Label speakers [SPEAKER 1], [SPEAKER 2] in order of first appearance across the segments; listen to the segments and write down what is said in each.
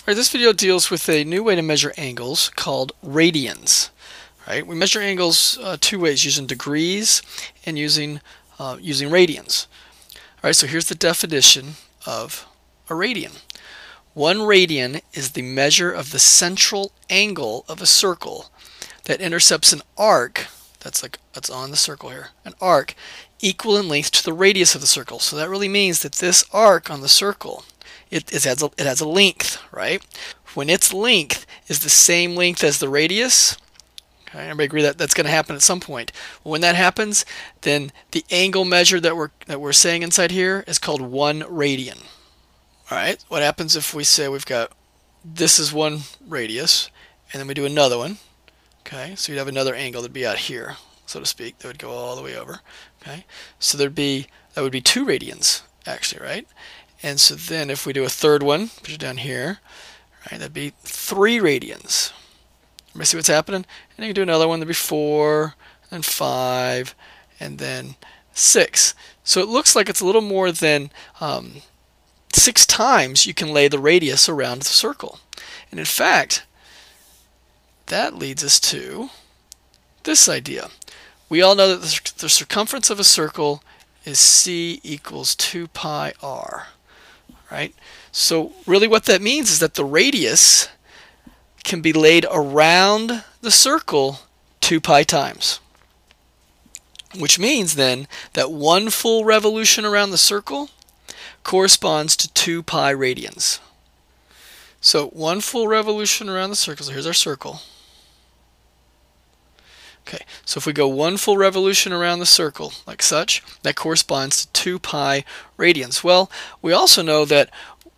[SPEAKER 1] All right, this video deals with a new way to measure angles called radians. Right? We measure angles uh, two ways, using degrees and using uh, using radians. All right, so here's the definition of a radian. One radian is the measure of the central angle of a circle that intercepts an arc that's like that's on the circle here, an arc equal in length to the radius of the circle. So that really means that this arc on the circle it, has a, it has a length, right? When its length is the same length as the radius, okay, everybody agree that that's going to happen at some point. When that happens, then the angle measure that we're that we're saying inside here is called one radian. All right. What happens if we say we've got this is one radius, and then we do another one? Okay, so you'd have another angle that'd be out here, so to speak, that would go all the way over. Okay, so there'd be that would be two radians actually, right? And so then if we do a third one, put it down here, right, that'd be three radians. Me see what's happening. And you can do another one, that'd be four, and five, and then six. So it looks like it's a little more than um, six times you can lay the radius around the circle. And in fact, that leads us to this idea. We all know that the circumference of a circle is c equals 2 pi r right? So really what that means is that the radius can be laid around the circle 2 pi times. Which means then that one full revolution around the circle corresponds to 2 pi radians. So one full revolution around the circle, so here's our circle. So if we go one full revolution around the circle, like such, that corresponds to 2 pi radians. Well, we also know that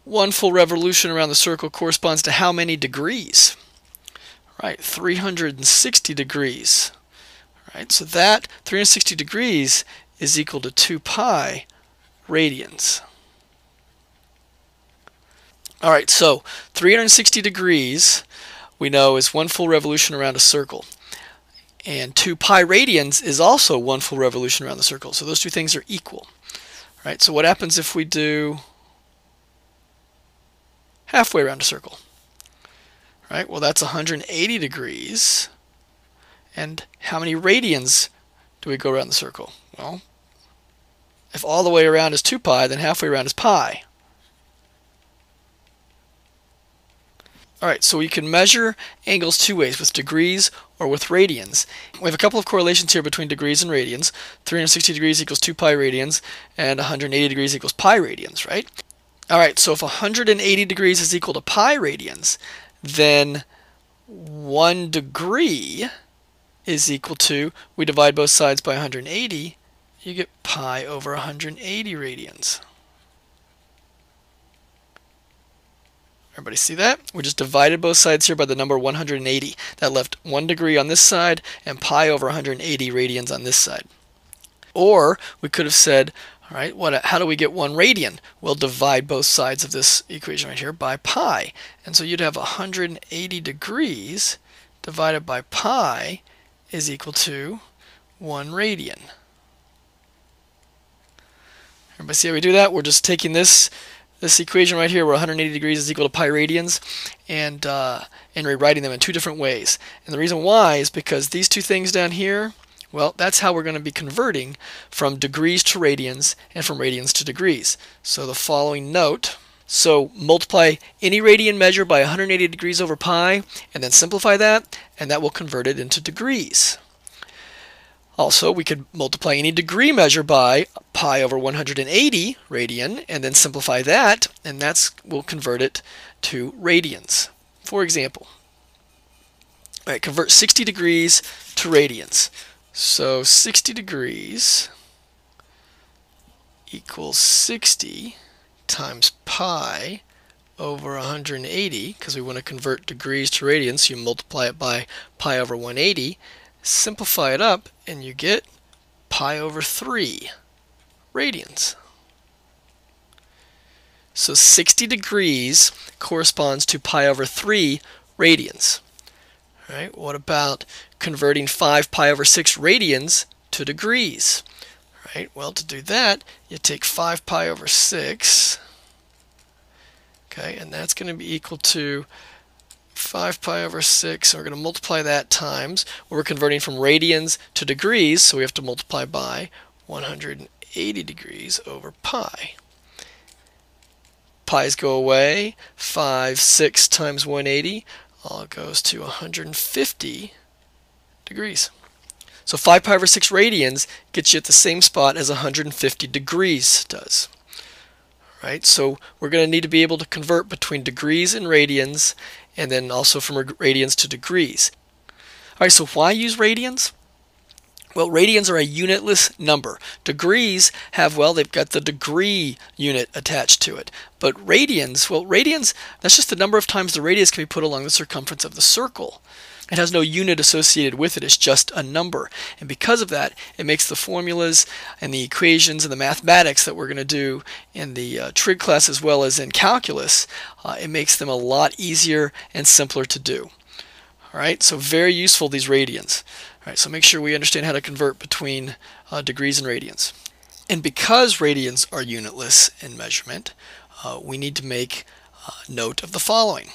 [SPEAKER 1] one full revolution around the circle corresponds to how many degrees? Right, 360 degrees. Right, so that 360 degrees is equal to 2 pi radians. All right, so 360 degrees we know is one full revolution around a circle. And 2 pi radians is also one full revolution around the circle. So those two things are equal. Right? So what happens if we do halfway around a circle? Right? Well, that's 180 degrees. And how many radians do we go around the circle? Well, if all the way around is 2 pi, then halfway around is pi. Alright, so we can measure angles two ways, with degrees or with radians. We have a couple of correlations here between degrees and radians. 360 degrees equals 2 pi radians, and 180 degrees equals pi radians, right? Alright, so if 180 degrees is equal to pi radians, then 1 degree is equal to, we divide both sides by 180, you get pi over 180 radians. Everybody see that? We just divided both sides here by the number 180. That left 1 degree on this side and pi over 180 radians on this side. Or we could have said, all right, what, how do we get 1 radian? We'll divide both sides of this equation right here by pi. And so you'd have 180 degrees divided by pi is equal to 1 radian. Everybody see how we do that? We're just taking this this equation right here where 180 degrees is equal to pi radians and, uh, and rewriting them in two different ways. And the reason why is because these two things down here, well, that's how we're going to be converting from degrees to radians and from radians to degrees. So the following note, so multiply any radian measure by 180 degrees over pi and then simplify that and that will convert it into degrees. Also, we could multiply any degree measure by pi over 180 radian and then simplify that, and that's we'll convert it to radians. For example, all right, convert 60 degrees to radians. So 60 degrees equals 60 times pi over 180, because we want to convert degrees to radians, so you multiply it by pi over 180, Simplify it up and you get pi over 3 radians. So 60 degrees corresponds to pi over 3 radians. All right, what about converting 5 pi over 6 radians to degrees? All right, well to do that, you take 5 pi over 6, Okay, and that's going to be equal to 5 pi over 6, and we're going to multiply that times. We're converting from radians to degrees, so we have to multiply by 180 degrees over pi. Pi's go away. 5, 6 times 180 all goes to 150 degrees. So 5 pi over 6 radians gets you at the same spot as 150 degrees does. Right, so we're going to need to be able to convert between degrees and radians and then also from radians to degrees. All right, so why use radians? Well, radians are a unitless number. Degrees have, well, they've got the degree unit attached to it. But radians, well, radians, that's just the number of times the radius can be put along the circumference of the circle. It has no unit associated with it, it's just a number. And because of that, it makes the formulas and the equations and the mathematics that we're going to do in the uh, trig class as well as in calculus, uh, it makes them a lot easier and simpler to do. All right, so very useful these radians. All right, so make sure we understand how to convert between uh, degrees and radians. And because radians are unitless in measurement, uh, we need to make uh, note of the following.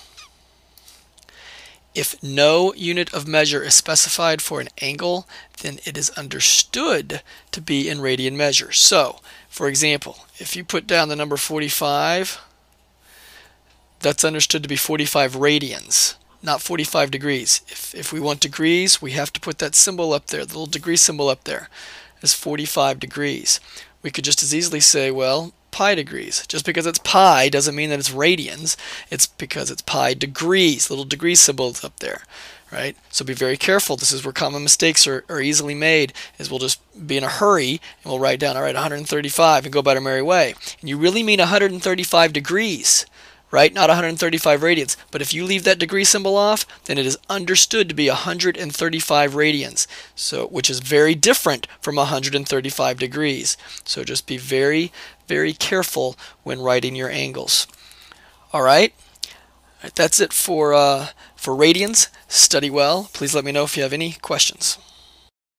[SPEAKER 1] If no unit of measure is specified for an angle, then it is understood to be in radian measure. So, for example, if you put down the number 45, that's understood to be 45 radians not 45 degrees. If, if we want degrees, we have to put that symbol up there, the little degree symbol up there is 45 degrees. We could just as easily say, well, pi degrees. Just because it's pi doesn't mean that it's radians. It's because it's pi degrees. Little degree symbol is up there, right? So be very careful. This is where common mistakes are, are easily made, is we'll just be in a hurry and we'll write down, all right, 135 and go about our merry way. And you really mean 135 degrees right? Not 135 radians. But if you leave that degree symbol off, then it is understood to be 135 radians, so which is very different from 135 degrees. So just be very, very careful when writing your angles. All right, that's it for uh, for radians. Study well. Please let me know if you have any questions.